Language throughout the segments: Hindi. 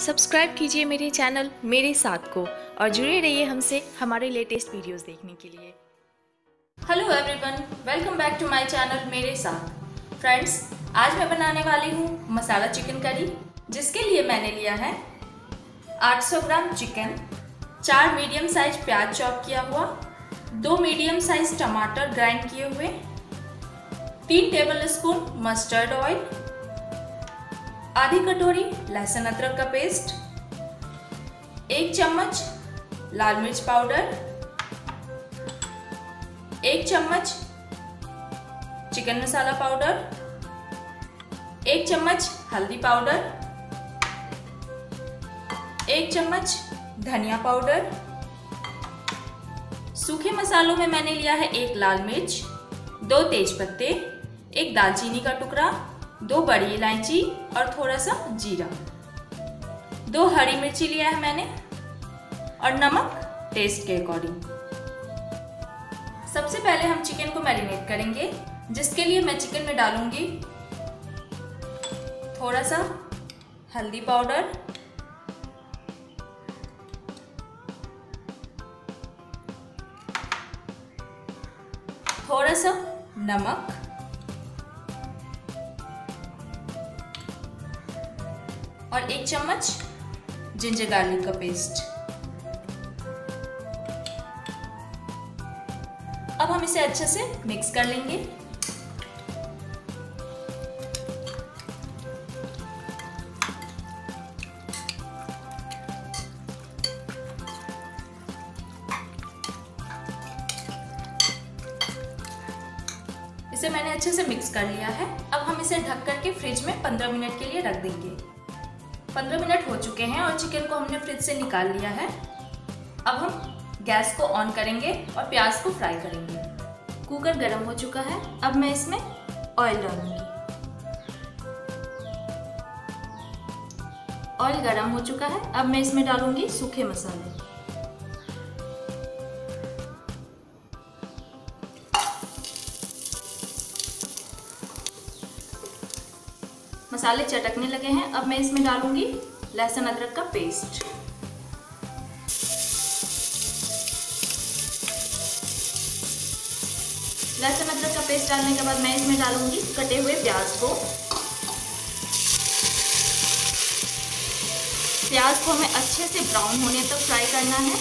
सब्सक्राइब कीजिए मेरे चैनल मेरे साथ को और जुड़े रहिए हमसे हमारे लेटेस्ट वीडियोस देखने के लिए। Hello everyone welcome back to my channel मेरे साथ। फ्रेंड्स आज मैं बनाने वाली हूँ मसाला चिकन करी, जिसके लिए मैंने लिया है 800 ग्राम चिकन, चार मीडियम साइज़ प्याज चॉप किया हुआ, दो मीडियम साइज़ टमाटर ग्राइंड किए हुए, तीन टेबल स्पून मस्टर्ड ऑयल आधी कटोरी लहसुन अदरक का पेस्ट एक चम्मच लाल मिर्च पाउडर, एक चम्मच चिकन मसाला पाउडर, एक चम्मच हल्दी पाउडर, एक चम्मच धनिया पाउडर। सूखे मसालों में मैंने लिया है एक लाल मिर्च, दो तेज पत्ते, एक दालचीनी का टुकड़ा दो बड़ी इलायची और थोड़ा सा जीरा। दो हरी मिर्ची लिया है मैंने और नमक टेस्ट के अकॉर्डिंग सबसे पहले हम चिकन को मैरिनेट करेंगे, जिसके लिए मैं चिकन में डालूँगी थोड़ा सा हल्दी पाउडर थोड़ा सा नमक। और एक चम्मच जिंजर गार्लिक का पेस्ट अब हम इसे अच्छे से मिक्स कर लेंगे। इसे मैंने अच्छे से मिक्स कर लिया है। अब हम इसे ढक करके फ्रिज में 15 मिनट के लिए रख देंगे। 15 मिनट हो चुके हैं और चिकन को हमने फ्रिज से निकाल लिया है। अब हम गैस को ऑन करेंगे और प्याज को फ्राई करेंगे। कुकर गर्म हो चुका है। अब मैं इसमें ऑयल डालूँगी। ऑयल गर्म हो चुका है। अब मैं इसमें डालूँगी सूखे मसाले। मसाले चटकने लगे हैं। अब मैं इसमें डालूँगी लहसुन अदरक का पेस्ट। लहसुन अदरक का पेस्ट डालने के बाद मैं इसमें डालूँगी कटे हुए प्याज को। प्याज को हमें अच्छे से ब्राउन होने तक फ्राई करना है।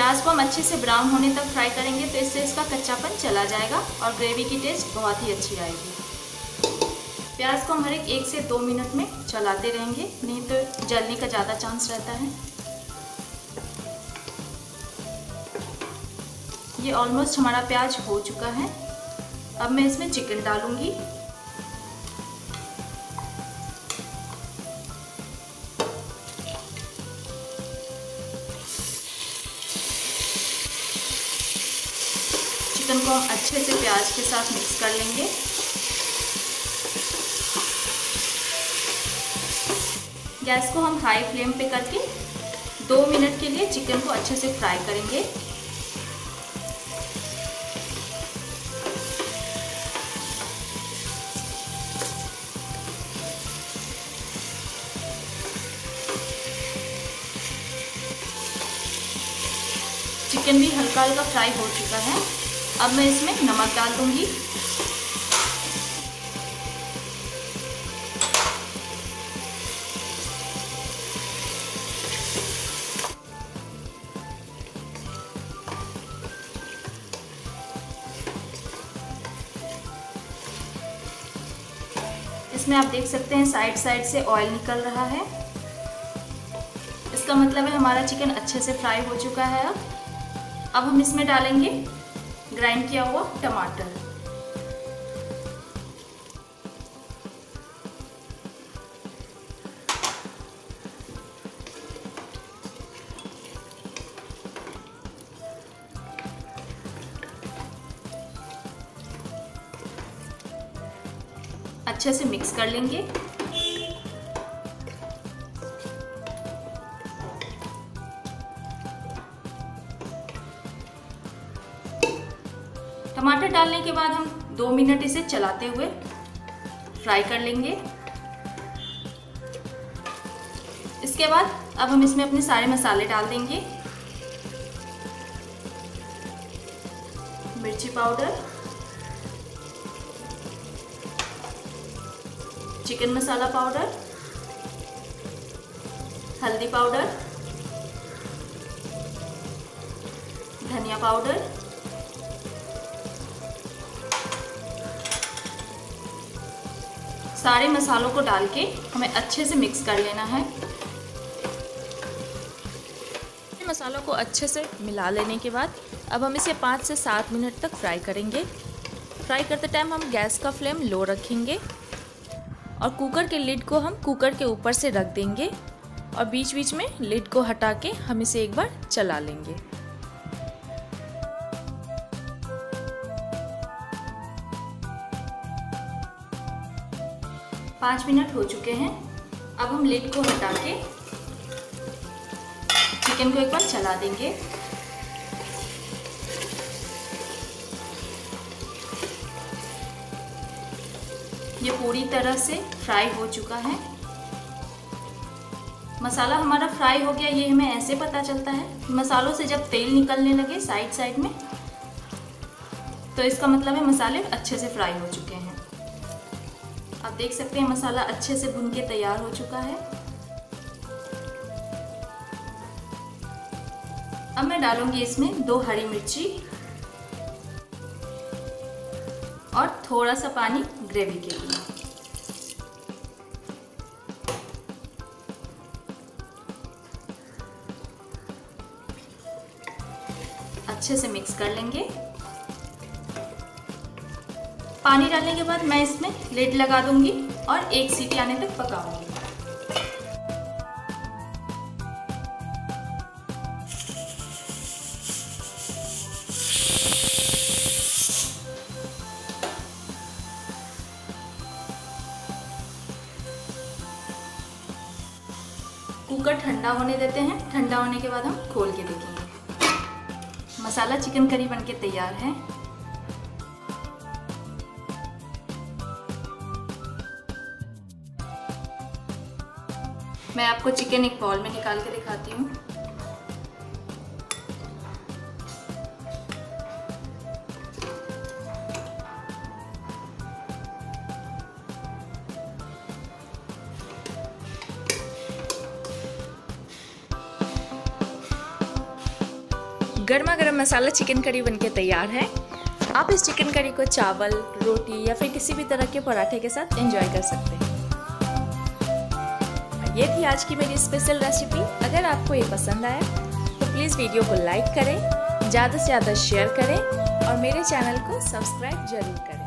प्याज को हम अच्छे से ब्राउन होने तक फ्राई करेंगे तो इससे इसका कच्चापन चला जाएगा और ग्रेवी की टेस्ट बहुत ही अच्छी आएगी। प्याज को हम हर एक एक से दो मिनट में चलाते रहेंगे, नहीं तो जलने का ज़्यादा चांस रहता है। ये ऑलमोस्ट हमारा प्याज हो चुका है। अब मैं इसमें चिकन डालूँगी। चिकन को हम अच्छे से प्याज के साथ मिक्स कर लेंगे। गैस को हम हाई फ्लेम पे करके दो मिनट के लिए चिकन को अच्छे से फ्राई करेंगे। चिकन भी हल्का हल्का फ्राई हो चुका है। अब मैं इसमें नमक डाल दूँगी। इसमें आप देख सकते हैं, साइड साइड से ऑयल निकल रहा है। इसका मतलब है हमारा चिकन अच्छे से फ्राई हो चुका है अब। अब हम इसमें डालेंगे ग्राइंड किया हुआ टमाटर। अच्छे से मिक्स कर लेंगे। टमाटर डालने के बाद हम दो मिनट इसे चलाते हुए फ्राई कर लेंगे। इसके बाद अब हम इसमें अपने सारे मसाले डाल देंगे। मिर्ची पाउडर, चिकन मसाला पाउडर, हल्दी पाउडर, धनिया पाउडर सारे मसालों को डाल के हमें अच्छे से मिक्स कर लेना है। मसालों को अच्छे से मिला लेने के बाद अब हम इसे पाँच से सात मिनट तक फ्राई करेंगे। फ्राई करते टाइम हम गैस का फ्लेम लो रखेंगे और कुकर के लिड को हम कुकर के ऊपर से रख देंगे और बीच बीच में लिड को हटा के हम इसे एक बार चला लेंगे। पाँच मिनट हो चुके हैं। अब हम लिड को हटा के चिकन को एक बार चला देंगे। ये पूरी तरह से फ्राई हो चुका है। मसाला हमारा फ्राई हो गया, ये हमें ऐसे पता चलता है। मसालों से जब तेल निकलने लगे साइड साइड में तो इसका मतलब है मसाले अच्छे से फ्राई हो चुके हैं। देख सकते हैं मसाला अच्छे से भुन के तैयार हो चुका है। अब मैं डालूँगी इसमें दो हरी मिर्ची और थोड़ा सा पानी ग्रेवी के लिए। अच्छे से मिक्स कर लेंगे। पानी डालने के बाद मैं इसमें लिड लगा दूँगी और एक सीटी आने तक पकाऊँगी। कुकर ठंडा होने देते हैं। ठंडा होने के बाद हम खोल के देखेंगे। मसाला चिकन करी बनके तैयार है। मैं आपको चिकन एक बॉल में निकाल के दिखाती हूँ। गर्मा गर्म मसाला चिकन करी बनके तैयार है। आप इस चिकन करी को चावल, रोटी या फिर किसी भी तरह के पराठे के साथ एंजॉय कर सकते हैं। ये थी आज की मेरी स्पेशल रेसिपी अगर आपको ये पसंद आया तो प्लीज़ वीडियो को लाइक करें, ज़्यादा से ज़्यादा शेयर करें और मेरे चैनल को सब्सक्राइब ज़रूर करें।